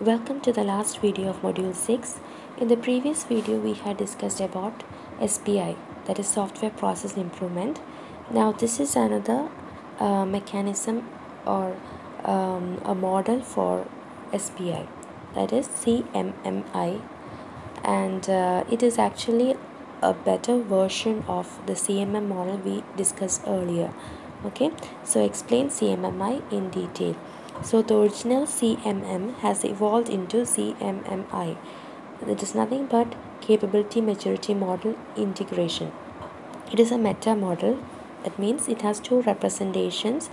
Welcome to the last video of module 6. In the previous video we had discussed about SPI that is software process improvement. Now this is another uh, mechanism or um, a model for SPI that is CMMI and uh, it is actually a better version of the CMM model we discussed earlier okay so explain CMMI in detail so the original CMM has evolved into CMMI it is nothing but capability maturity model integration. It is a meta model. That means it has two representations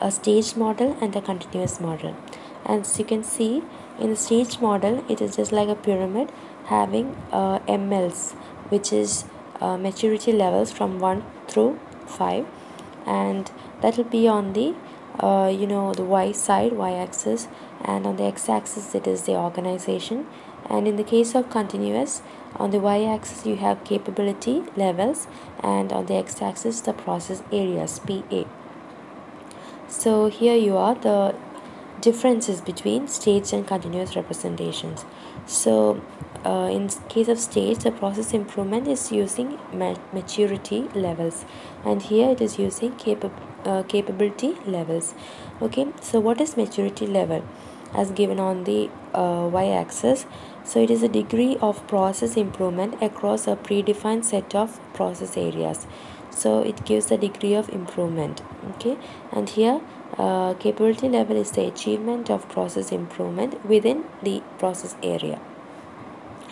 a stage model and a continuous model. As you can see in the stage model it is just like a pyramid having uh, MLs which is uh, maturity levels from 1 through 5 and that will be on the uh, you know the y side y axis and on the x axis it is the organization. And in the case of continuous on the y axis you have capability levels and on the x axis the process areas PA so here you are the differences between stage and continuous representations so uh, in case of stage the process improvement is using ma maturity levels. And here it is using capa uh, capability levels. Okay so what is maturity level? As given on the uh, y-axis so it is a degree of process improvement across a predefined set of process areas. So it gives the degree of improvement okay? And here uh, capability level is the achievement of process improvement within the process area.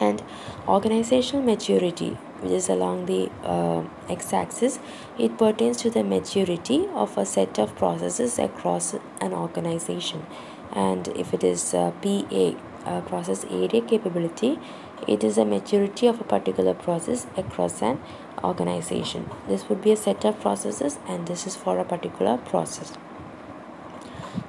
And organizational maturity which is along the uh, x-axis it pertains to the maturity of a set of processes across an organization. And if it is uh, PA uh, process area capability. It is a maturity of a particular process across an organization. This would be a set of processes and this is for a particular process.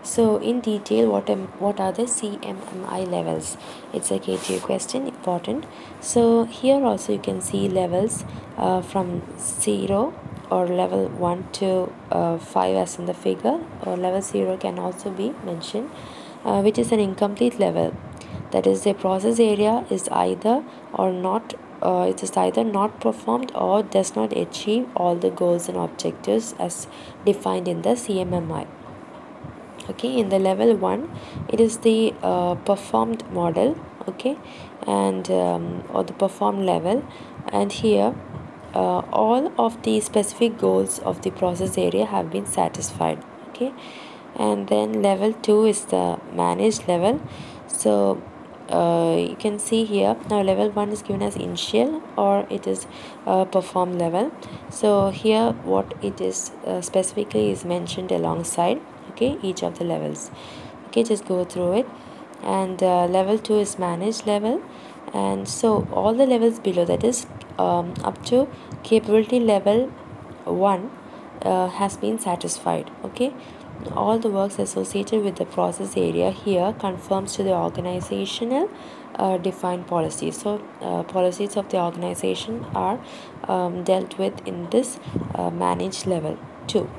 So in detail what am what are the cmmi levels? It's a ktu question important. So here also you can see levels uh, from 0 or level 1 to uh, 5 as in the figure or level 0 can also be mentioned uh, which is an incomplete level that is the process area is either or not uh, it is either not performed or does not achieve all the goals and objectives as defined in the CMMI okay in the level 1 it is the uh, performed model okay and um, or the performed level. And here uh, all of the specific goals of the process area have been satisfied okay. And then level 2 is the managed level. So uh, you can see here. Now level 1 is given as initial or it is uh, perform level. So here what it is uh, specifically is mentioned alongside okay each of the levels. Okay just go through it. And uh, level 2 is managed level. And so all the levels below that is um, up to capability level 1 uh, has been satisfied okay all the works associated with the process area here conforms to the organizational uh, defined policies. So uh, policies of the organization are um, dealt with in this uh, managed level 2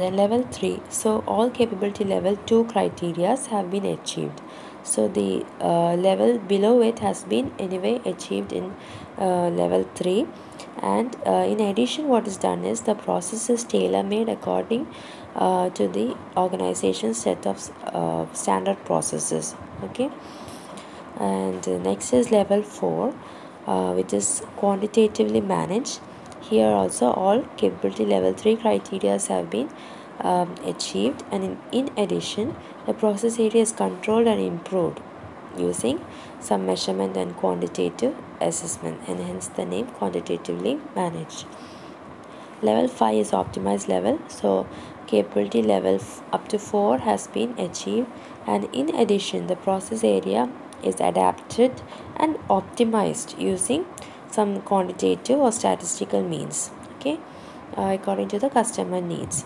then level 3 so all capability level 2 criterias have been achieved. So the uh, level below it has been anyway achieved in uh, level 3 and uh, in addition what is done is the process is tailor made according uh, to the organization set of uh, standard processes okay? And next is level 4 uh, which is quantitatively managed. Here also all capability level 3 criteria have been um, achieved. And in, in addition the process area is controlled and improved using some measurement and quantitative assessment and hence the name quantitatively managed. Level 5 is optimized level so capability level up to 4 has been achieved and in addition the process area is adapted and optimized using some quantitative or statistical means okay uh, according to the customer needs.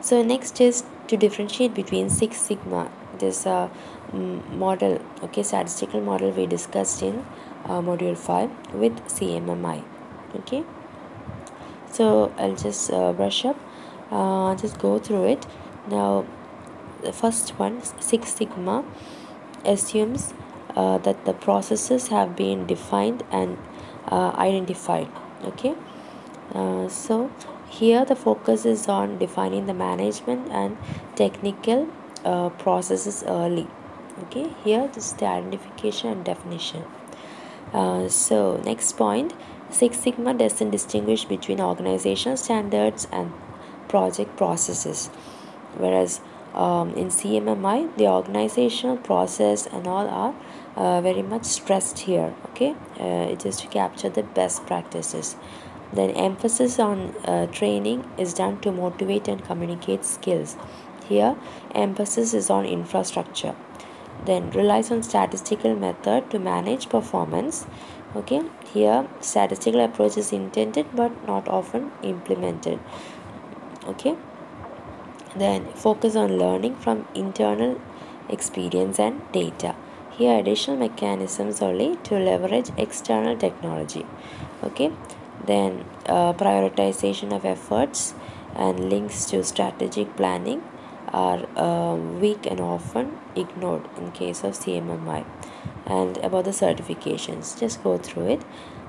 So next is to differentiate between six sigma. This uh, model okay statistical model we discussed in uh, module 5 with cmmi okay? So i'll just uh, brush up uh, just go through it. Now the first one six sigma assumes uh, that the processes have been defined and uh, identified okay? Uh, so here the focus is on defining the management and technical uh, processes early okay here this is the identification and definition. Uh, so next point. Six sigma doesn't distinguish between organizational standards and project processes. Whereas um, in CMMI the organizational process and all are uh, very much stressed here okay? Uh, it is to capture the best practices. Then emphasis on uh, training is done to motivate and communicate skills. Here emphasis is on infrastructure then relies on statistical method to manage performance. Okay here statistical approach is intended but not often implemented. Okay then focus on learning from internal experience and data. Here additional mechanisms only to leverage external technology. Okay then uh, prioritization of efforts and links to strategic planning are uh, weak and often ignored in case of CMMI and about the certifications just go through it.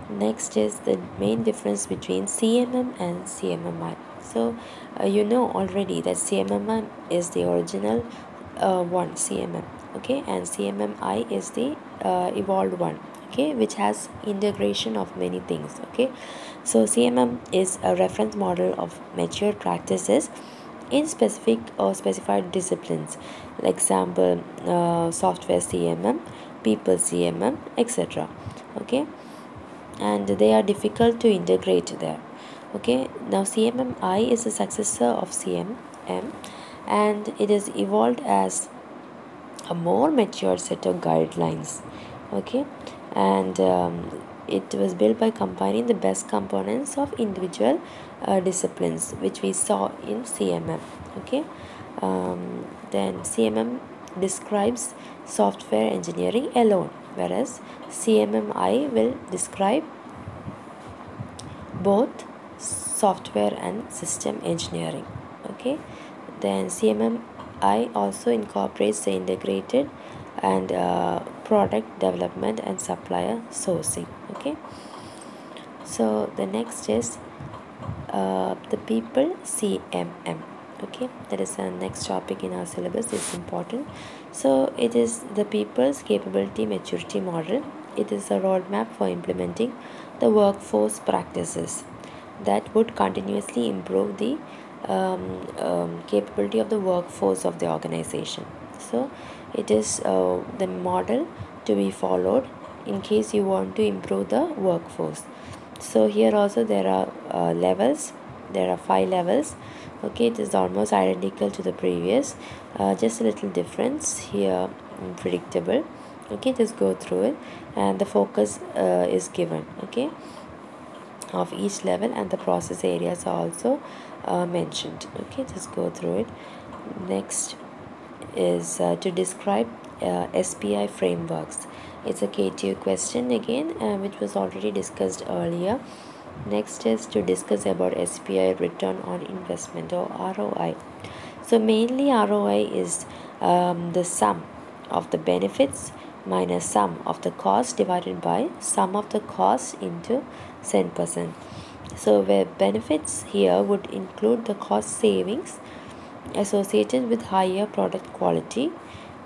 Next is the main difference between CMM and CMMI so uh, you know already that CMMI is the original uh, one CMM okay? And CMMI is the uh, evolved one okay? Which has integration of many things okay? So CMM is a reference model of mature practices in specific or specified disciplines like example uh, software CMM people CMM etc okay? And they are difficult to integrate there okay? Now CMMI is a successor of CMM and it is evolved as a more mature set of guidelines okay? And um, it was built by combining the best components of individual uh, disciplines which we saw in CMM okay? Um, then CMM describes software engineering alone whereas CMMI will describe both software and system engineering okay? Then CMMI also incorporates the integrated and uh, product development and supplier sourcing okay? So the next is uh, the people CMM okay? That is the next topic in our syllabus it's important. So it is the people's capability maturity model. It is a roadmap for implementing the workforce practices that would continuously improve the um, um, capability of the workforce of the organization. So it is uh, the model to be followed in case you want to improve the workforce. So here also there are uh, levels. There are five levels. Okay it is almost identical to the previous. Uh, just a little difference here predictable. Okay just go through it. And the focus uh, is given. Okay of each level and the process areas are also uh, mentioned. Okay just go through it. Next is uh, to describe uh, SPI frameworks. It's a KTU question again uh, which was already discussed earlier. Next is to discuss about SPI return on investment or ROI so mainly ROI is um, the sum of the benefits minus sum of the cost divided by sum of the cost into 10%. So where benefits here would include the cost savings associated with higher product quality,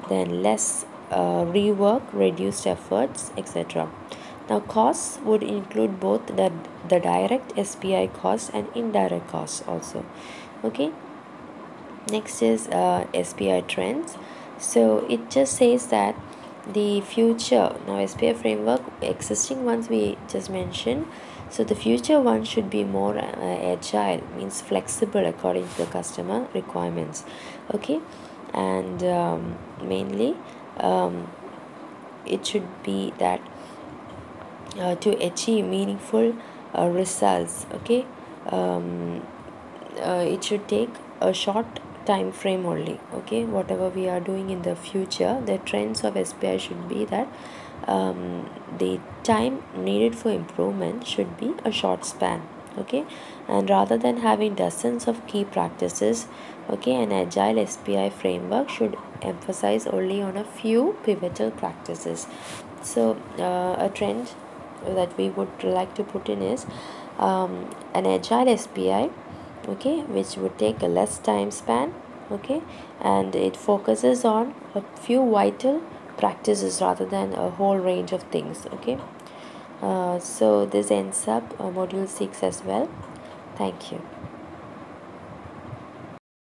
then less uh, rework, reduced efforts, etc. Now costs would include both the, the direct SPI costs and indirect costs also. Okay. Next is uh, SPI trends. So it just says that the future now SPI framework existing ones we just mentioned so the future one should be more uh, agile means flexible according to the customer requirements. Okay? And um, mainly um, it should be that uh, to achieve meaningful uh, results okay? Um, uh, it should take a short time frame only okay? Whatever we are doing in the future the trends of SPI should be that um, the time needed for improvement should be a short span okay? And rather than having dozens of key practices okay an agile SPI framework should emphasize only on a few pivotal practices. So uh, a trend that we would like to put in is um, an agile SPI okay which would take a less time span okay and it focuses on a few vital practices rather than a whole range of things okay. Uh, so this ends up uh, module 6 as well. Thank you